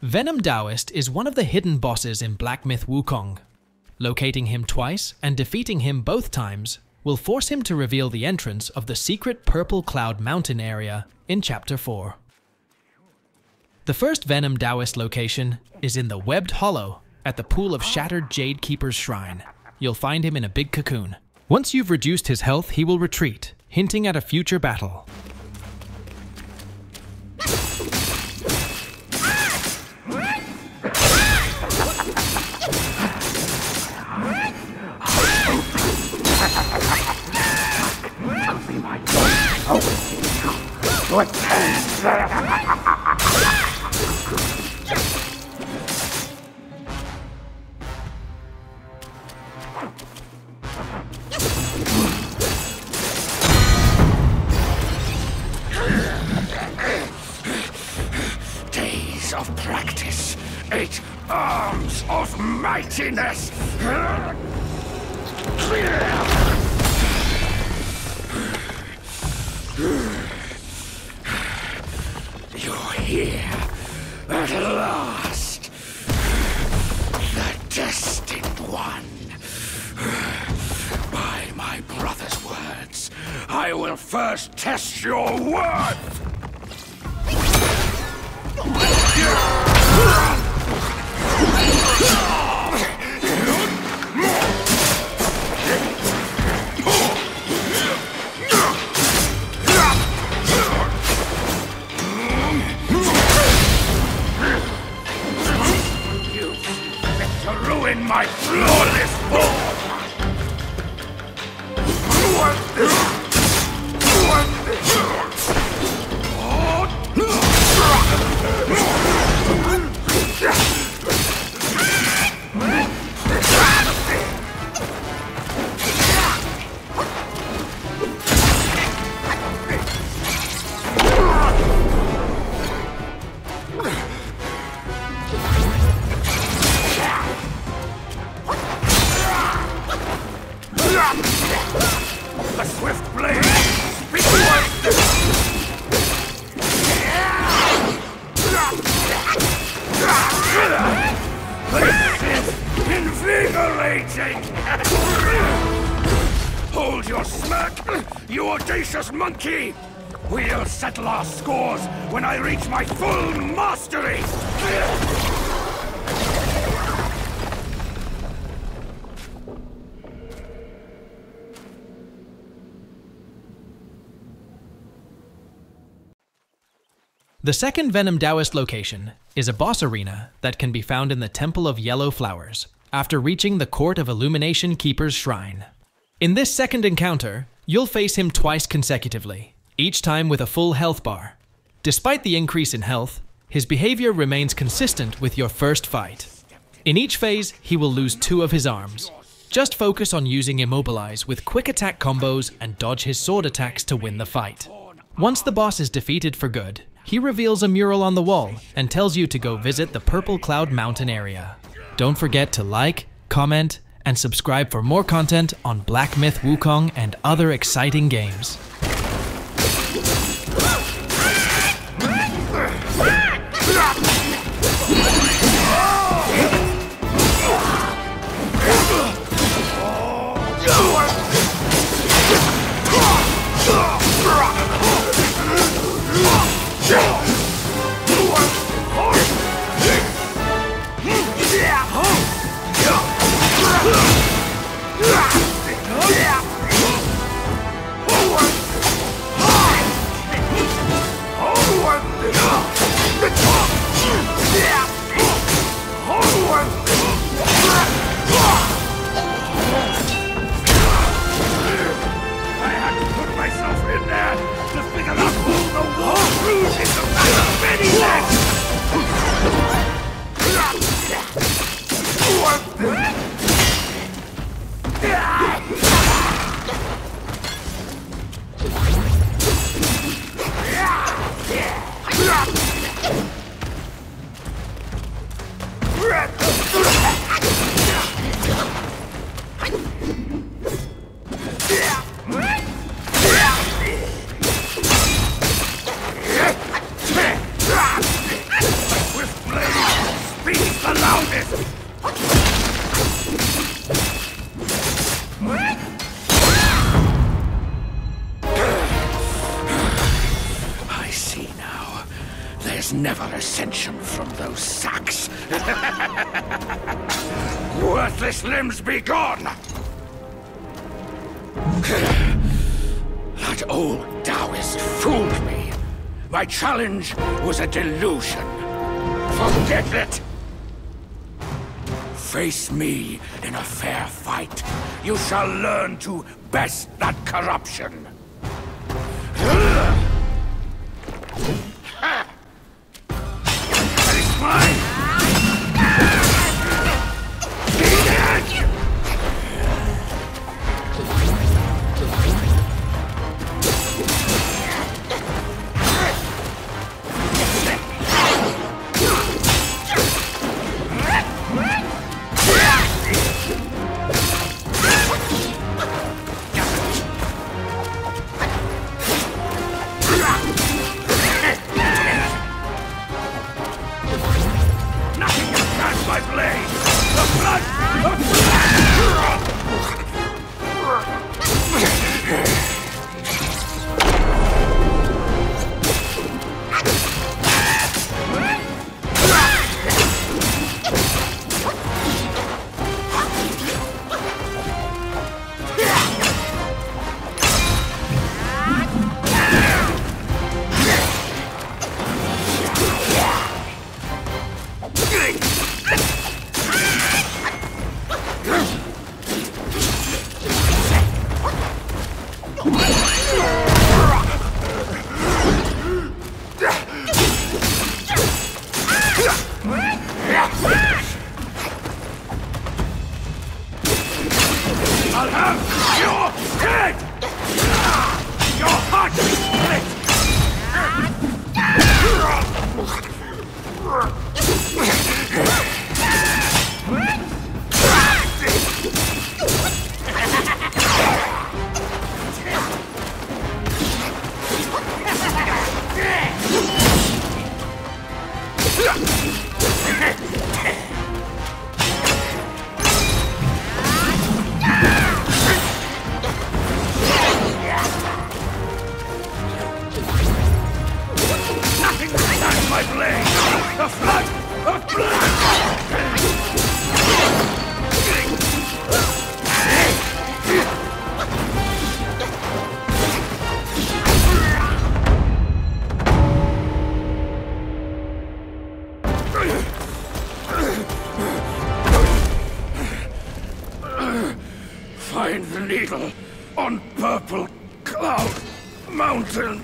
Venom Daoist is one of the hidden bosses in Black Myth Wukong. Locating him twice and defeating him both times will force him to reveal the entrance of the secret Purple Cloud Mountain area in Chapter 4. The first Venom Daoist location is in the Webbed Hollow at the Pool of Shattered Jade Keeper's Shrine. You'll find him in a big cocoon. Once you've reduced his health, he will retreat, hinting at a future battle. Eight arms of mightiness. You're here at last. The destined one. By my brother's words, I will first test your worth. Ruin my flawless you audacious monkey! We'll settle our scores when I reach my full mastery! The second Venom Daoist location is a boss arena that can be found in the Temple of Yellow Flowers after reaching the Court of Illumination Keeper's Shrine. In this second encounter, you'll face him twice consecutively, each time with a full health bar. Despite the increase in health, his behavior remains consistent with your first fight. In each phase, he will lose two of his arms. Just focus on using Immobilize with quick attack combos and dodge his sword attacks to win the fight. Once the boss is defeated for good, he reveals a mural on the wall and tells you to go visit the Purple Cloud Mountain area. Don't forget to like, comment, and subscribe for more content on Black Myth Wukong and other exciting games. Never ascension from those sacks. Worthless limbs be gone! that old Taoist fooled me. My challenge was a delusion. Forget it! Face me in a fair fight. You shall learn to best that corruption. The あっ! Purple Cloud Mountain.